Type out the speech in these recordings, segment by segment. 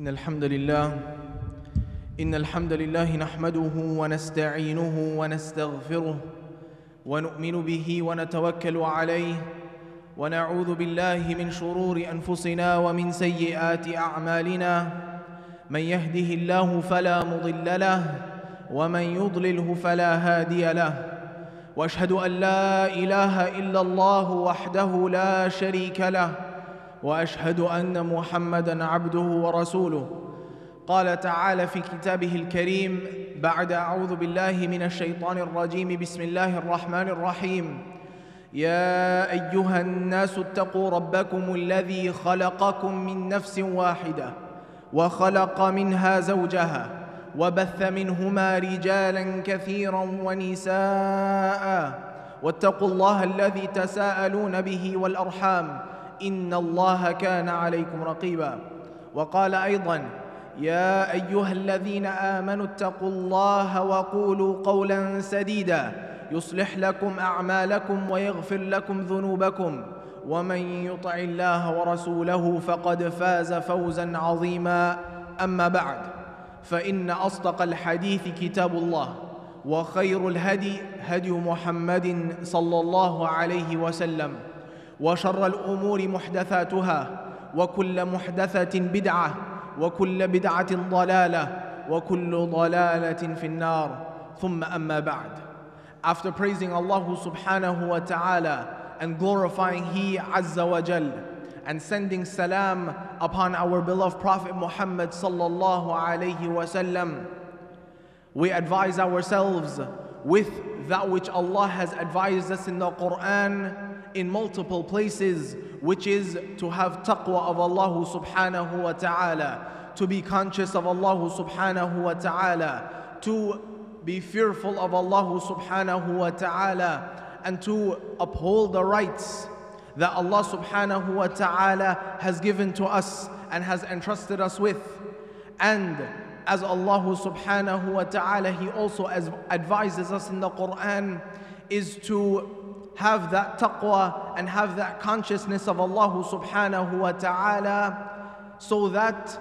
إن الحمد لله إن الحمد لله نحمده ونستعينه ونستغفره ونؤمن به ونتوكل عليه ونعوذ بالله من شرور أنفسنا ومن سيئات أعمالنا. من يهده الله فلا مضل له ومن يضلله فلا هادي له. وأشهد أن لا إله إلا الله وحده لا شريك له. وأشهد أن محمدا عبده ورسوله. قال تعالى في كتابه الكريم بعد أعوذ بالله من الشيطان الرجيم بسم الله الرحمن الرحيم. يا أيها الناس اتقوا ربكم الذي خلقكم من نفس واحدة وخلق منها زوجها وبث منهما رجالا كثيرا ونساء. واتقوا الله الذي تساءلون به والأرحام. ان الله كان عليكم رقيبا. وقال أيضا يا ايها الذين امنوا اتقوا الله وقولوا قولا سديدا. يصلح لكم اعمالكم ويغفر لكم ذنوبكم. ومن يطع الله ورسوله فقد فاز فوزا عظيما. اما بعد فان اصدق الحديث كتاب الله. وخير الهدي هدي محمد صلى الله عليه وسلم. وشر الأمور محدثاتها وكل محدثه بدعه وكل بدعه ضلاله وكل ضلاله في النار ثم اما بعد after praising Allah subhanahu wa ta'ala and glorifying He Azza wa Jal and sending salam upon our beloved Prophet Muhammad sallallahu alayhi wasallam, we advise ourselves with that which Allah has advised us in the Quran in multiple places, which is to have taqwa of Allah subhanahu wa ta'ala, to be conscious of Allah subhanahu wa ta'ala, to be fearful of Allah subhanahu wa ta'ala, and to uphold the rights that Allah subhanahu wa ta'ala has given to us and has entrusted us with. And as Allah subhanahu wa ta'ala, He also as advises us in the Quran, is to have that taqwa and have that consciousness of Allah subhanahu wa ta'ala so that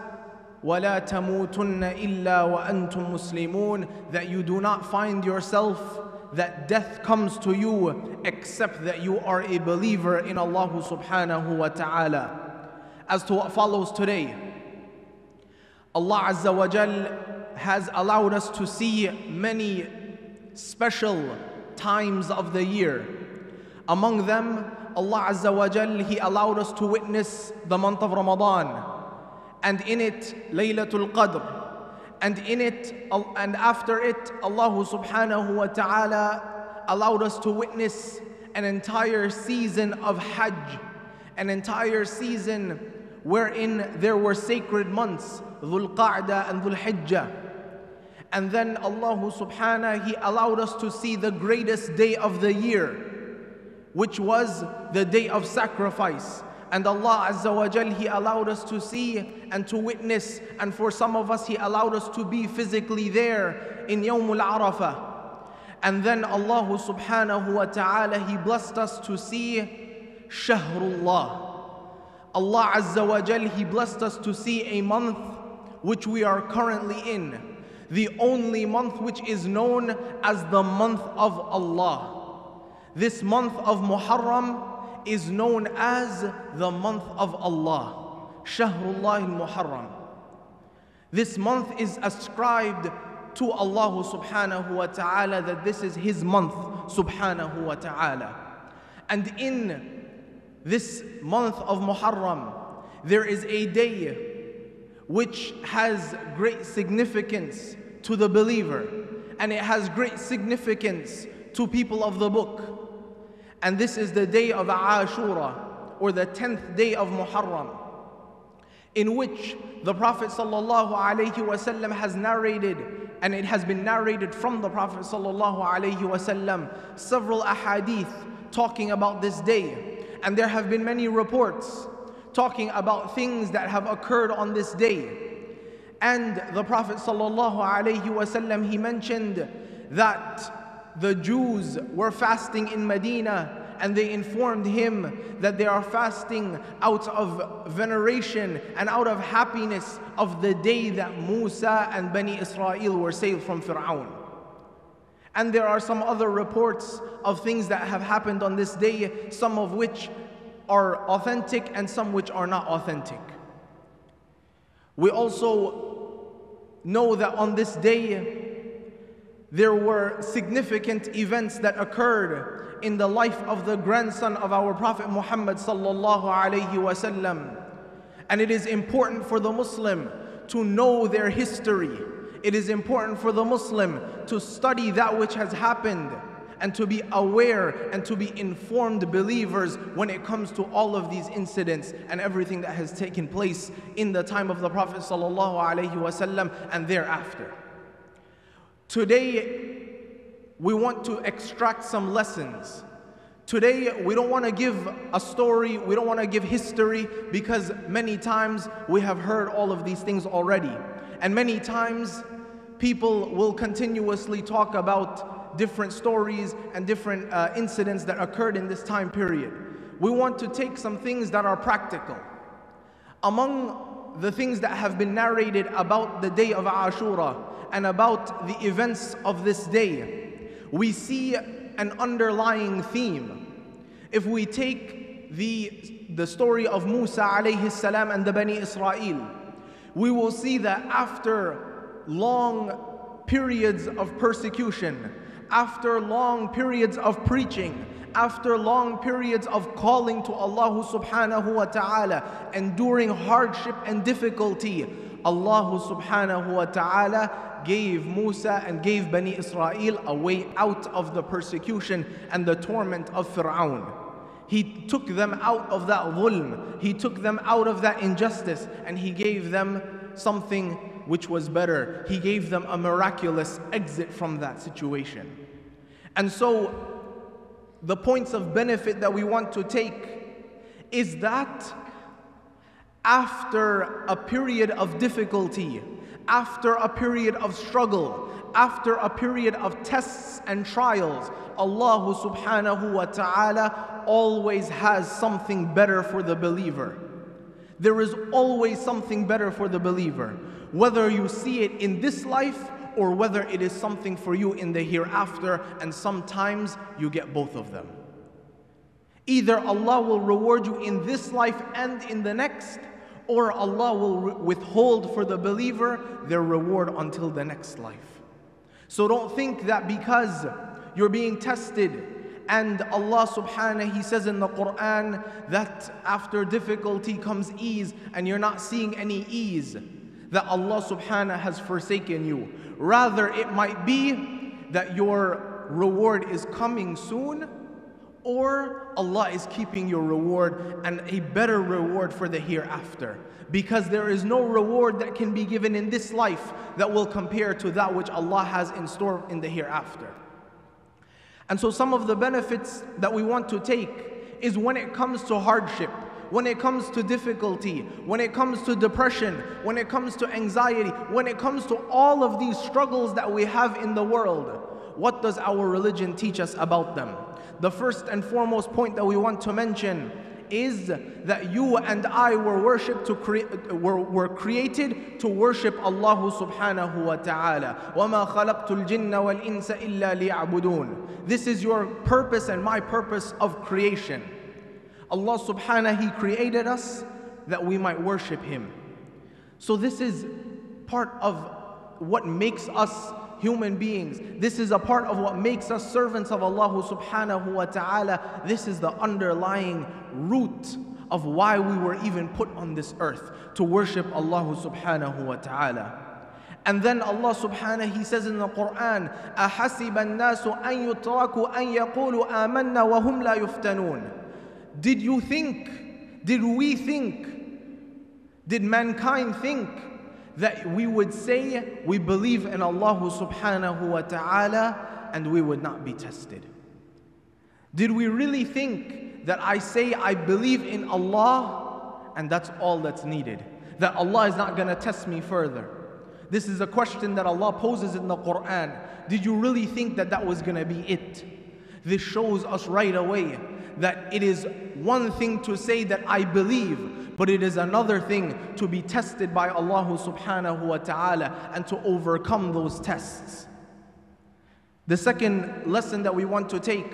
وَلَا تَمُوتُنَّ إِلَّا وَأَنْتُم مُسْلِمُونَ that you do not find yourself that death comes to you except that you are a believer in Allah subhanahu wa ta'ala. As to what follows today, Allah Azza wa Jal has allowed us to see many special times of the year. Among them, Allah Azza wa Jal, He allowed us to witness the month of Ramadan. And in it, Laylatul Qadr. And in it, and after it, Allah subhanahu wa ta'ala allowed us to witness an entire season of Hajj, an entire season wherein there were sacred months, Dhul Qa'dah and Dhul Hijjah. And then Allah subhanahu, He allowed us to see the greatest day of the year, which was the day of sacrifice. And Allah Azza wa Jal, He allowed us to see and to witness. And for some of us, He allowed us to be physically there in Yawmul Arafah. And then Allah subhanahu wa ta'ala, He blessed us to see Shahrullah. Allah Azza wa Jal, He blessed us to see a month which we are currently in. The only month which is known as the month of Allah. This month of Muharram is known as the month of Allah, Shahrullah al-Muharram. This month is ascribed to Allah subhanahu wa ta'ala that this is His month subhanahu wa ta'ala. And in this month of Muharram, there is a day which has great significance to the believer and it has great significance to people of the book. And this is the day of Ashura, or the 10th day of Muharram, in which the Prophet ﷺ has narrated, and it has been narrated from the Prophet ﷺ, several ahadith talking about this day. And there have been many reports talking about things that have occurred on this day. And the Prophet ﷺ, he mentioned that the Jews were fasting in Medina and they informed him that they are fasting out of veneration and out of happiness of the day that Musa and Bani Israel were saved from Fir'aun. And there are some other reports of things that have happened on this day, some of which are authentic and some which are not authentic. We also know that on this day, there were significant events that occurred in the life of the grandson of our Prophet Muhammad sallallahu alaihi wasallam. And it is important for the Muslim to know their history. It is important for the Muslim to study that which has happened and to be aware and to be informed believers when it comes to all of these incidents and everything that has taken place in the time of the Prophet sallallahu alaihi wasallam and thereafter. Today, we want to extract some lessons. Today, we don't want to give a story, we don't want to give history because many times we have heard all of these things already. And many times, people will continuously talk about different stories and different uh, incidents that occurred in this time period. We want to take some things that are practical. Among the things that have been narrated about the day of Ashura and about the events of this day, we see an underlying theme. If we take the, the story of Musa alayhi salam and the Bani Israel, we will see that after long periods of persecution, after long periods of preaching, after long periods of calling to Allah subhanahu wa ta'ala, enduring hardship and difficulty, Allah subhanahu wa ta'ala gave Musa and gave Bani Israel a way out of the persecution and the torment of Fir'aun. He took them out of that dhulm, he took them out of that injustice, and he gave them something which was better. He gave them a miraculous exit from that situation. And so, the points of benefit that we want to take is that after a period of difficulty, after a period of struggle, after a period of tests and trials, Allah subhanahu wa ta'ala always has something better for the believer. There is always something better for the believer. Whether you see it in this life or whether it is something for you in the hereafter, and sometimes you get both of them. Either Allah will reward you in this life and in the next, or Allah will withhold for the believer their reward until the next life. So don't think that because you're being tested and Allah subhanahu he says in the Quran that after difficulty comes ease and you're not seeing any ease that Allah subhanahu has forsaken you. Rather it might be that your reward is coming soon or Allah is keeping your reward and a better reward for the hereafter. Because there is no reward that can be given in this life that will compare to that which Allah has in store in the hereafter. And so, some of the benefits that we want to take is when it comes to hardship, when it comes to difficulty, when it comes to depression, when it comes to anxiety, when it comes to all of these struggles that we have in the world, what does our religion teach us about them? the first and foremost point that we want to mention is that you and I were worshipped to cre- were, were created to worship Allah subhanahu wa ta'ala. وَمَا خَلَقْتُ الْجِنَّ وَالْإِنسَ إِلَّا لِيَعْبُدُونَ This is your purpose and my purpose of creation. Allah subhanahu He created us that we might worship Him. So this is part of what makes us human beings. This is a part of what makes us servants of Allah subhanahu wa ta'ala. This is the underlying root of why we were even put on this earth to worship Allah subhanahu wa ta'ala. And then Allah subhanahu He says in the Quran, أَحَسِبَ النَّاسُ أَن يُتْرَكُوا أَن يَقُولُوا آمَنَّا وَهُمْ لَا يُفْتَنُونَ Did you think, did we think, did mankind think that we would say we believe in Allah subhanahu wa ta'ala and we would not be tested? Did we really think that I say I believe in Allah and that's all that's needed? That Allah is not going to test me further? This is a question that Allah poses in the Quran. Did you really think that that was going to be it? This shows us right away that it is one thing to say that I believe, but it is another thing to be tested by Allah subhanahu wa ta'ala and to overcome those tests. The second lesson that we want to take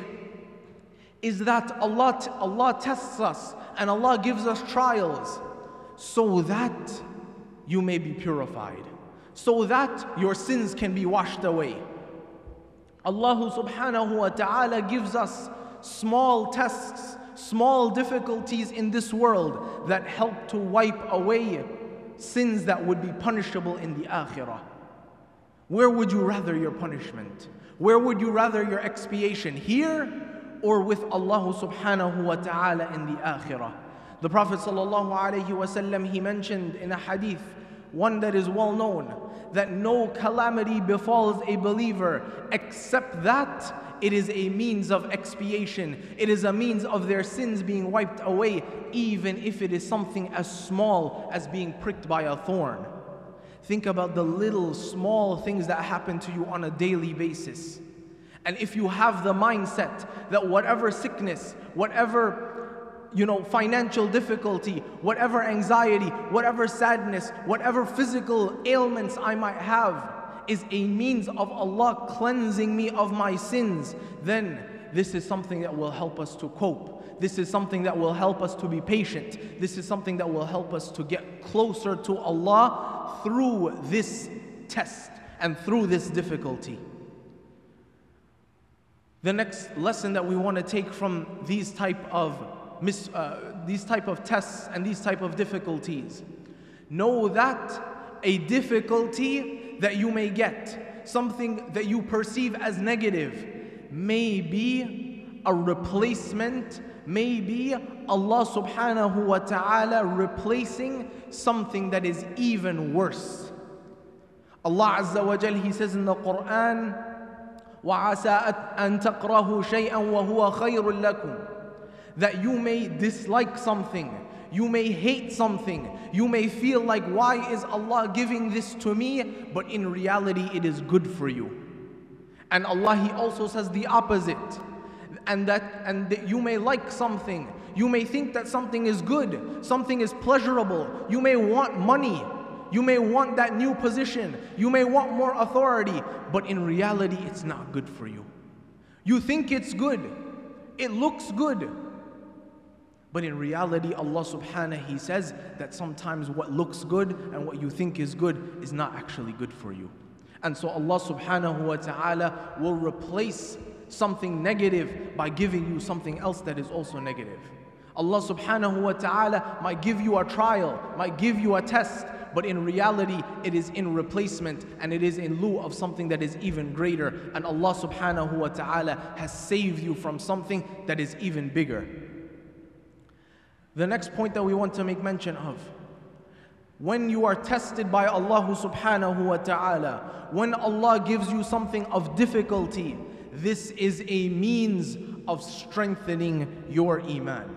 is that Allah, Allah tests us and Allah gives us trials so that you may be purified, so that your sins can be washed away. Allah subhanahu wa ta'ala gives us small tests, small difficulties in this world that help to wipe away sins that would be punishable in the akhirah. Where would you rather your punishment? Where would you rather your expiation? Here or with Allah subhanahu wa ta'ala in the akhirah? The Prophet sallallahu alayhi wasallam he mentioned in a hadith, one that is well known, that no calamity befalls a believer except that it is a means of expiation. It is a means of their sins being wiped away, even if it is something as small as being pricked by a thorn. Think about the little small things that happen to you on a daily basis. And if you have the mindset that whatever sickness, whatever you know, financial difficulty, whatever anxiety, whatever sadness, whatever physical ailments I might have is a means of Allah cleansing me of my sins, then this is something that will help us to cope. This is something that will help us to be patient. This is something that will help us to get closer to Allah through this test and through this difficulty. The next lesson that we want to take from these type of mis, uh, these type of tests and these type of difficulties. Know that a difficulty that you may get, something that you perceive as negative, may be a replacement, may be Allah subhanahu wa ta'ala replacing something that is even worse. Allah Azza wa Jal, He says in the Quran, وَعَسَىٰ أَن تَقْرَهُ شَيْئًا وَهُوَ خَيْرٌ لَكُمْ that you may dislike something, you may hate something, you may feel like, why is Allah giving this to me? But in reality, it is good for you. And Allah, He also says the opposite. And that, and that you may like something, you may think that something is good, something is pleasurable, you may want money, you may want that new position, you may want more authority, but in reality, it's not good for you. You think it's good, it looks good, but in reality, Allah subhanahu Wa Taala He says that sometimes what looks good and what you think is good is not actually good for you. And so Allah subhanahu wa ta'ala will replace something negative by giving you something else that is also negative. Allah subhanahu wa ta'ala might give you a trial, might give you a test, but in reality it is in replacement and it is in lieu of something that is even greater. And Allah subhanahu wa ta'ala has saved you from something that is even bigger. The next point that we want to make mention of when you are tested by Allah subhanahu wa ta'ala, when Allah gives you something of difficulty, this is a means of strengthening your iman.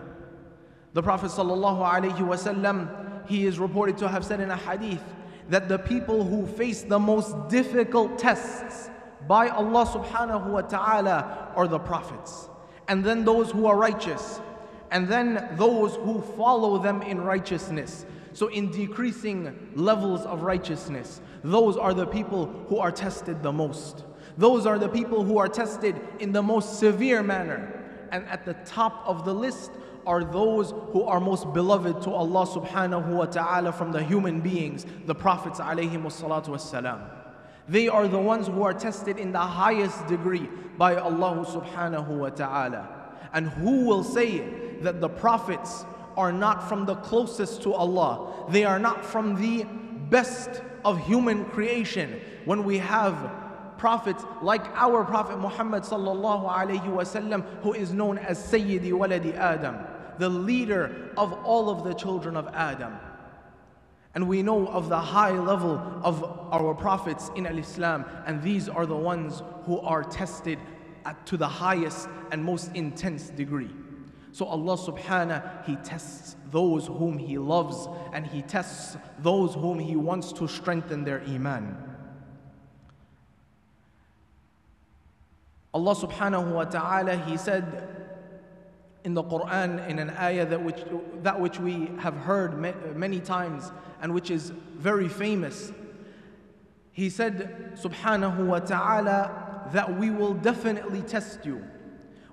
The Prophet sallallahu he is reported to have said in a hadith that the people who face the most difficult tests by Allah subhanahu wa ta'ala are the prophets. And then those who are righteous and then those who follow them in righteousness. So, in decreasing levels of righteousness, those are the people who are tested the most. Those are the people who are tested in the most severe manner. And at the top of the list are those who are most beloved to Allah subhanahu wa ta'ala from the human beings, the prophets alayhi wassalam. They are the ones who are tested in the highest degree by Allah subhanahu wa ta'ala. And who will say that the prophets are not from the closest to Allah. They are not from the best of human creation. When we have prophets like our Prophet Muhammad sallallahu who is known as Sayyidi Waladi Adam, the leader of all of the children of Adam. And we know of the high level of our prophets in Islam, and these are the ones who are tested to the highest and most intense degree. So Allah subhanahu, He tests those whom He loves and He tests those whom He wants to strengthen their iman. Allah subhanahu wa ta'ala, He said in the Quran in an ayah that which, that which we have heard many times and which is very famous. He said, Subhanahu wa ta'ala, that we will definitely test you.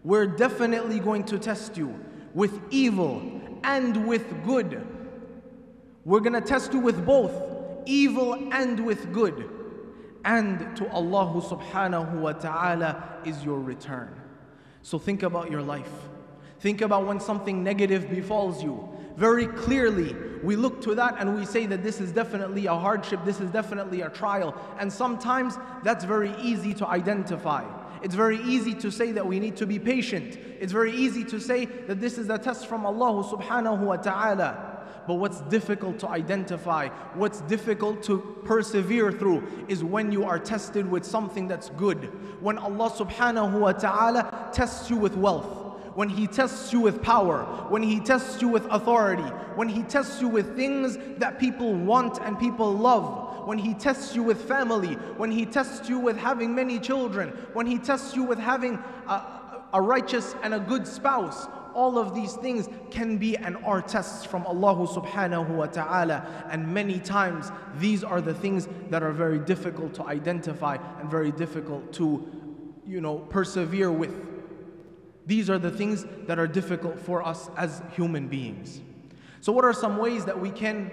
We're definitely going to test you with evil and with good. We're going to test you with both evil and with good. And to Allah subhanahu wa ta'ala is your return. So think about your life. Think about when something negative befalls you. Very clearly, we look to that and we say that this is definitely a hardship, this is definitely a trial. And sometimes that's very easy to identify. It's very easy to say that we need to be patient. It's very easy to say that this is a test from Allah subhanahu wa ta'ala. But what's difficult to identify, what's difficult to persevere through is when you are tested with something that's good. When Allah subhanahu wa ta'ala tests you with wealth when He tests you with power, when He tests you with authority, when He tests you with things that people want and people love, when He tests you with family, when He tests you with having many children, when He tests you with having a, a righteous and a good spouse, all of these things can be and are tests from Allah subhanahu wa ta'ala. And many times these are the things that are very difficult to identify and very difficult to, you know, persevere with. These are the things that are difficult for us as human beings. So, what are some ways that we can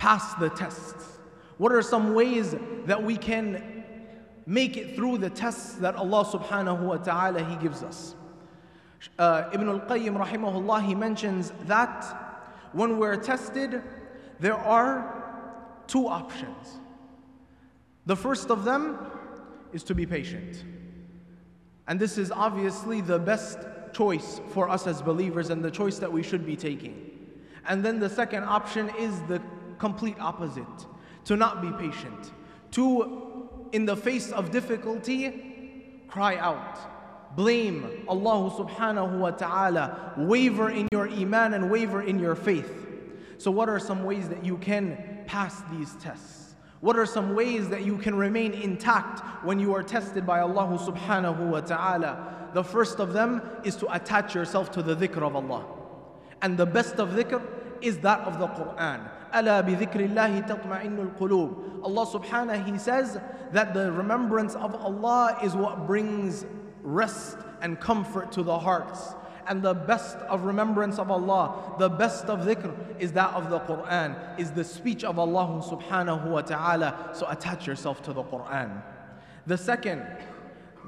pass the tests? What are some ways that we can make it through the tests that Allah subhanahu wa ta'ala He gives us? Uh, Ibn al-Qayyim rahimahullah, he mentions that when we're tested, there are two options. The first of them is to be patient. And this is obviously the best choice for us as believers and the choice that we should be taking. And then the second option is the complete opposite to not be patient, to, in the face of difficulty, cry out, blame Allah subhanahu wa ta'ala, waver in your iman and waver in your faith. So, what are some ways that you can pass these tests? What are some ways that you can remain intact when you are tested by Allah subhanahu wa ta'ala? The first of them is to attach yourself to the dhikr of Allah. And the best of dhikr is that of the Quran. Bi. Allah subhanahu he says that the remembrance of Allah is what brings rest and comfort to the hearts. And the best of remembrance of Allah, the best of dhikr is that of the Quran, is the speech of Allah subhanahu wa ta'ala. So attach yourself to the Quran. The second,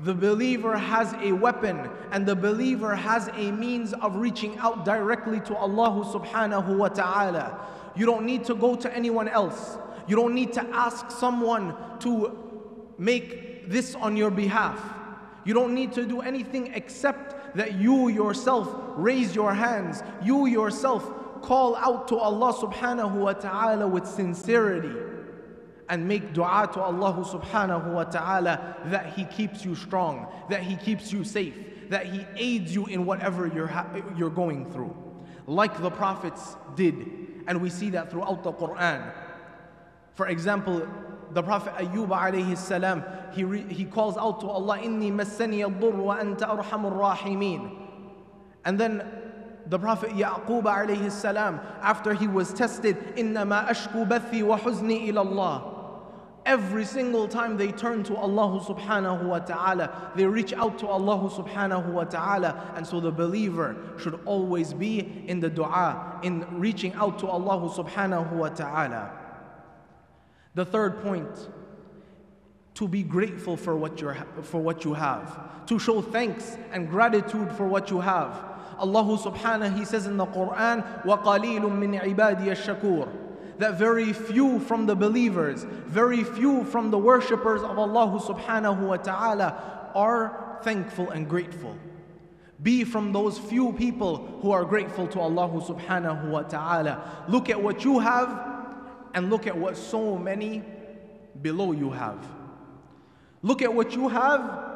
the believer has a weapon and the believer has a means of reaching out directly to Allah subhanahu wa ta'ala. You don't need to go to anyone else. You don't need to ask someone to make this on your behalf. You don't need to do anything except that you yourself raise your hands, you yourself call out to Allah subhanahu wa ta'ala with sincerity and make dua to Allah subhanahu wa ta'ala that He keeps you strong, that He keeps you safe, that He aids you in whatever you're, you're going through. Like the prophets did, and we see that throughout the Quran. For example, the Prophet Ayyub alayhi salam, he, re, he calls out to Allah, Inni massani al-dur wa anta arhamur rahimin. And then the Prophet Yaqub alayhi salam, after he was tested, Innama ashku bathi wa huzni ila Allah. Every single time they turn to Allah subhanahu wa ta'ala, they reach out to Allah subhanahu wa ta'ala. And so the believer should always be in the dua, in reaching out to Allah subhanahu wa ta'ala. The third point, to be grateful for what, you're, for what you have, to show thanks and gratitude for what you have. Allah subhanahu, He says in the Quran, وَقَلِيلٌ مِّنْ عِبَادِيَ الشَّكُورِ that very few from the believers, very few from the worshippers of Allah subhanahu wa ta'ala are thankful and grateful. Be from those few people who are grateful to Allah subhanahu wa ta'ala. Look at what you have and look at what so many below you have. Look at what you have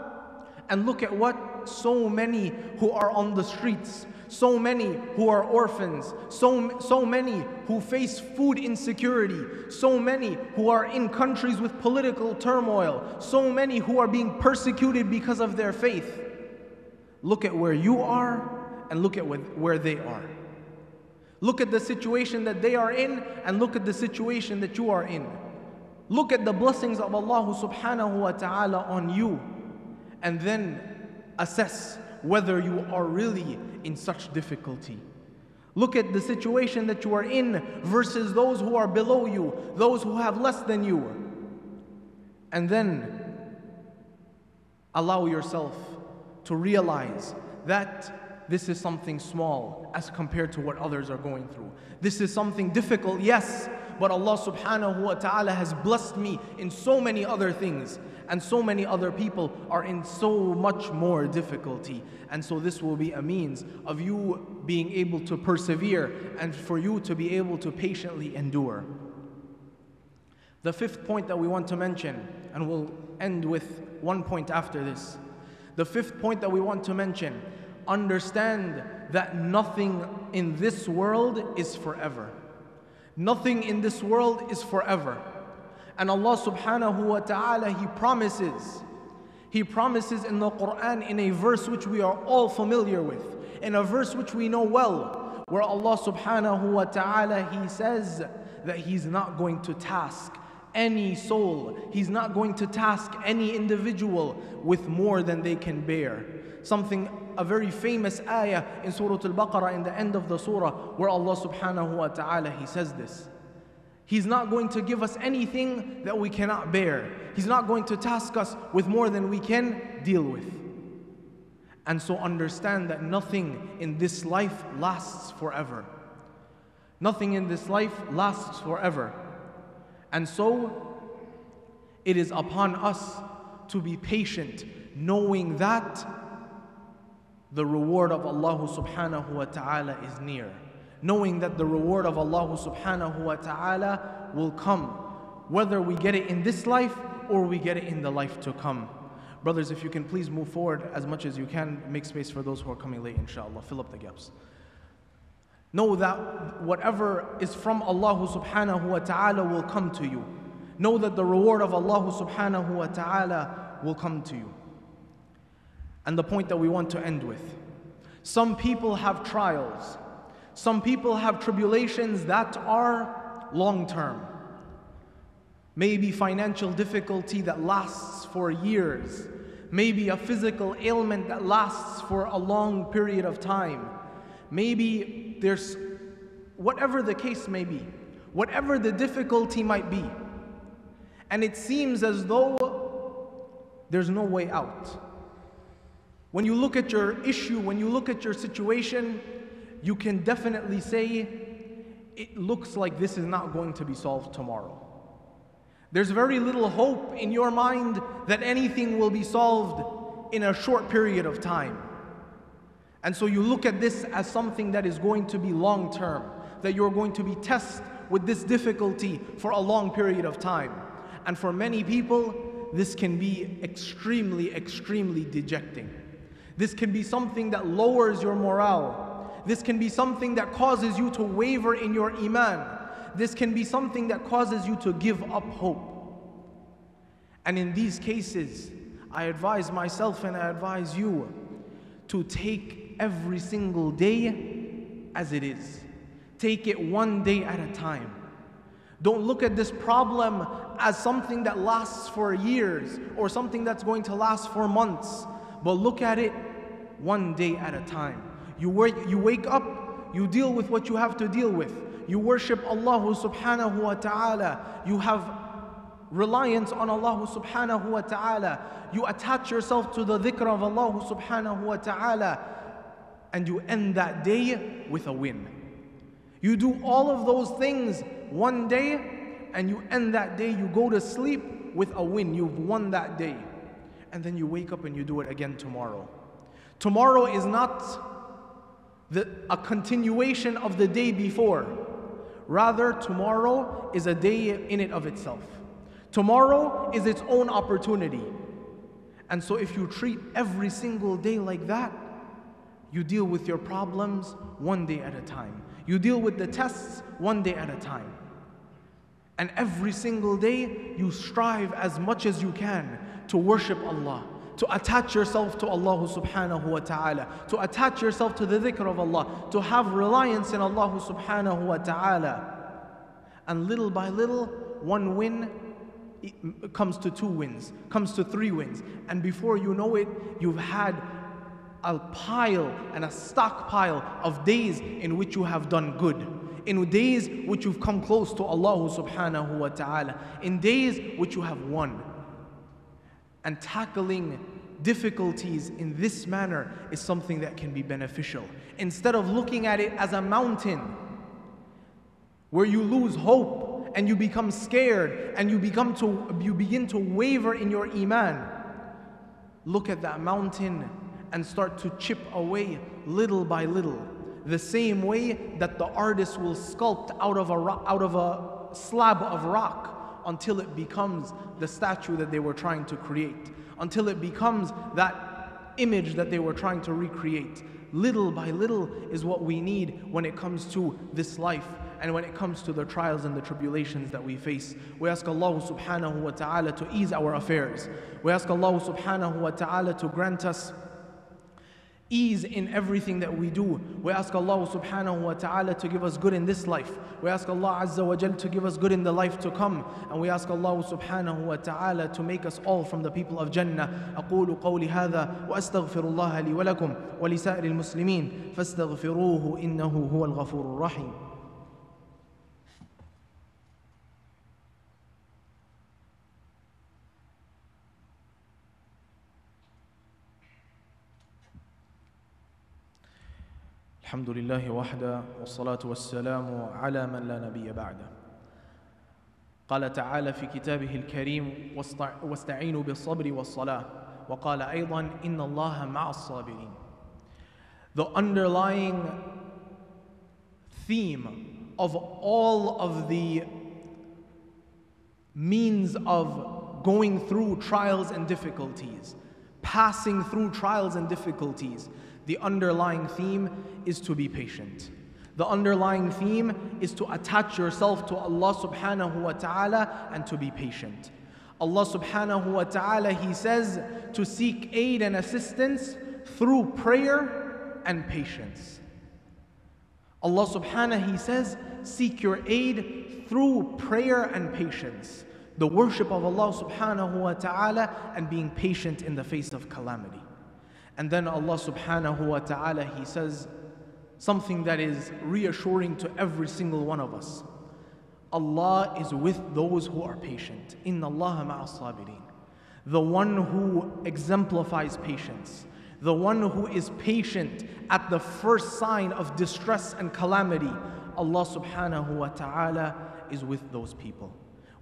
and look at what so many who are on the streets, so many who are orphans, so, so many who face food insecurity, so many who are in countries with political turmoil, so many who are being persecuted because of their faith. Look at where you are and look at where they are. Look at the situation that they are in and look at the situation that you are in. Look at the blessings of Allah subhanahu wa ta'ala on you and then assess whether you are really in such difficulty. Look at the situation that you are in versus those who are below you, those who have less than you. And then allow yourself to realize that this is something small as compared to what others are going through. This is something difficult, yes, but Allah subhanahu wa ta'ala has blessed me in so many other things. And so many other people are in so much more difficulty. And so this will be a means of you being able to persevere and for you to be able to patiently endure. The fifth point that we want to mention, and we'll end with one point after this. The fifth point that we want to mention understand that nothing in this world is forever. Nothing in this world is forever. And Allah subhanahu wa ta'ala, He promises, He promises in the Quran in a verse which we are all familiar with, in a verse which we know well, where Allah subhanahu wa ta'ala, He says that He's not going to task any soul, He's not going to task any individual with more than they can bear. Something, a very famous ayah in Surah Al Baqarah, in the end of the surah, where Allah subhanahu wa ta'ala, He says this. He's not going to give us anything that we cannot bear. He's not going to task us with more than we can deal with. And so understand that nothing in this life lasts forever. Nothing in this life lasts forever. And so it is upon us to be patient, knowing that the reward of Allah subhanahu wa ta'ala is near knowing that the reward of Allah subhanahu wa ta'ala will come, whether we get it in this life or we get it in the life to come. Brothers, if you can please move forward as much as you can, make space for those who are coming late, inshallah. Fill up the gaps. Know that whatever is from Allah subhanahu wa ta'ala will come to you. Know that the reward of Allah subhanahu wa ta'ala will come to you. And the point that we want to end with some people have trials some people have tribulations that are long term. Maybe financial difficulty that lasts for years. Maybe a physical ailment that lasts for a long period of time. Maybe there's whatever the case may be, whatever the difficulty might be. And it seems as though there's no way out. When you look at your issue, when you look at your situation, you can definitely say it looks like this is not going to be solved tomorrow. There's very little hope in your mind that anything will be solved in a short period of time. And so you look at this as something that is going to be long term, that you're going to be tested with this difficulty for a long period of time. And for many people, this can be extremely, extremely dejecting. This can be something that lowers your morale, this can be something that causes you to waver in your iman. This can be something that causes you to give up hope. And in these cases, I advise myself and I advise you to take every single day as it is. Take it one day at a time. Don't look at this problem as something that lasts for years or something that's going to last for months, but look at it one day at a time. You, wake, you wake up, you deal with what you have to deal with. You worship Allah subhanahu wa ta'ala. You have reliance on Allah subhanahu wa ta'ala. You attach yourself to the dhikr of Allah subhanahu wa ta'ala. And you end that day with a win. You do all of those things one day and you end that day, you go to sleep with a win. You've won that day. And then you wake up and you do it again tomorrow. Tomorrow is not the, a continuation of the day before. Rather, tomorrow is a day in it of itself. Tomorrow is its own opportunity. And so, if you treat every single day like that, you deal with your problems one day at a time. You deal with the tests one day at a time. And every single day, you strive as much as you can to worship Allah, to attach yourself to Allah subhanahu wa ta'ala, to attach yourself to the dhikr of Allah, to have reliance in Allah subhanahu wa ta'ala. And little by little, one win comes to two wins, comes to three wins. And before you know it, you've had a pile and a stockpile of days in which you have done good. In days which you've come close to Allah subhanahu wa ta'ala. In days which you have won. And tackling difficulties in this manner is something that can be beneficial. Instead of looking at it as a mountain where you lose hope and you become scared and you become to you begin to waver in your iman. Look at that mountain and start to chip away little by little. The same way that the artist will sculpt out of a, out of a slab of rock until it becomes the statue that they were trying to create, until it becomes that image that they were trying to recreate. Little by little is what we need when it comes to this life and when it comes to the trials and the tribulations that we face. We ask Allah subhanahu wa ta'ala to ease our affairs. We ask Allah subhanahu wa ta'ala to grant us ease in everything that we do. We ask Allah subhanahu wa ta'ala to give us good in this life. We ask Allah azza wa jal to give us good in the life to come. And we ask Allah subhanahu wa ta'ala to make us all from the people of Jannah. أقول قولي هذا وأستغفر الله لي ولكم ولسائر المسلمين فاستغفروه إنه هو الغفور الرحيم. الحمد لله وحده والصلاة والسلام على من لا نبي بعده قال تعالى في كتابه الكريم واستعينوا بالصبر والصلاة وقال أيضا إن الله مع الصابرين The underlying theme of all of the means of going through trials and difficulties, passing through trials and difficulties, the underlying theme is to be patient. The underlying theme is to attach yourself to Allah subhanahu wa ta'ala and to be patient. Allah subhanahu wa ta'ala, He says to seek aid and assistance through prayer and patience. Allah subhanahu, He says, seek your aid through prayer and patience. The worship of Allah subhanahu wa ta'ala and being patient in the face of calamity. And then Allah subhanahu wa ta'ala, He says something that is reassuring to every single one of us. Allah is with those who are patient. Inna Allah ma'as sabirin. The one who exemplifies patience. The one who is patient at the first sign of distress and calamity. Allah subhanahu wa ta'ala is with those people.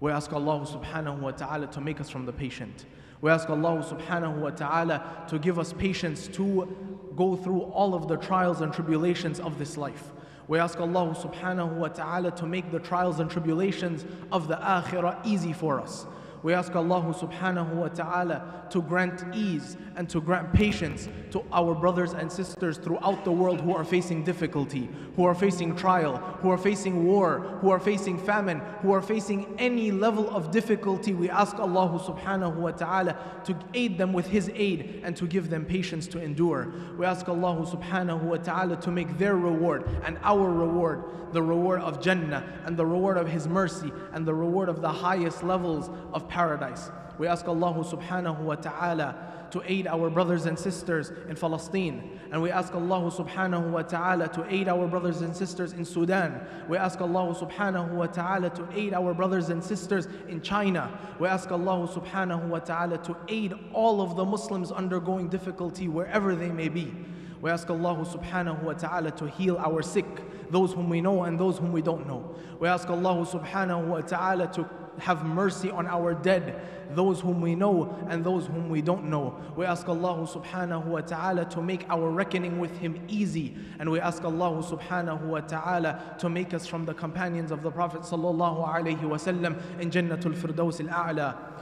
We ask Allah subhanahu wa ta'ala to make us from the patient. We ask Allah subhanahu wa ta'ala to give us patience to go through all of the trials and tribulations of this life. We ask Allah subhanahu wa ta'ala to make the trials and tribulations of the akhirah easy for us. We ask Allah subhanahu wa ta'ala to grant ease and to grant patience to our brothers and sisters throughout the world who are facing difficulty, who are facing trial, who are facing war, who are facing famine, who are facing any level of difficulty. We ask Allah subhanahu wa ta'ala to aid them with His aid and to give them patience to endure. We ask Allah subhanahu wa ta'ala to make their reward and our reward the reward of Jannah and the reward of His mercy and the reward of the highest levels of paradise. We ask Allah subhanahu wa ta'ala to aid our brothers and sisters in Palestine. And we ask Allah subhanahu wa ta'ala to aid our brothers and sisters in Sudan. We ask Allah subhanahu wa ta'ala to aid our brothers and sisters in China. We ask Allah subhanahu wa ta'ala to aid all of the Muslims undergoing difficulty wherever they may be. We ask Allah subhanahu wa ta'ala to heal our sick, those whom we know and those whom we don't know. We ask Allah subhanahu wa ta'ala to have mercy on our dead, those whom we know and those whom we don't know. We ask Allah subhanahu wa ta'ala to make our reckoning with Him easy. And we ask Allah subhanahu wa ta'ala to make us from the companions of the Prophet sallallahu alayhi wa sallam in Jannatul Firdaus al-A'la.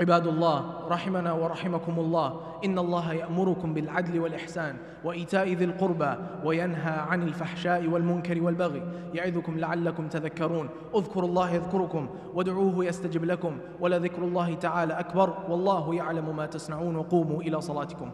عباد الله رحمنا ورحمكم الله. إن الله يأمركم بالعدل والإحسان وإيتاء ذي القربى وينهى عن الفحشاء والمنكر والبغي. يعظكم لعلكم تذكرون. اذكروا الله يذكركم وادعوه يستجب لكم ولذكر الله تعالى أكبر. والله يعلم ما تصنعون. وقوموا إلى صلاتكم.